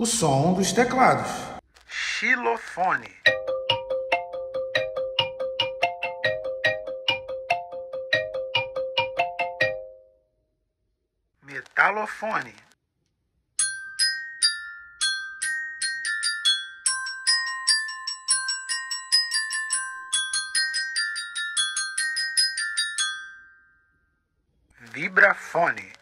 O som dos teclados. Xilofone. Metalofone. Vibrafone.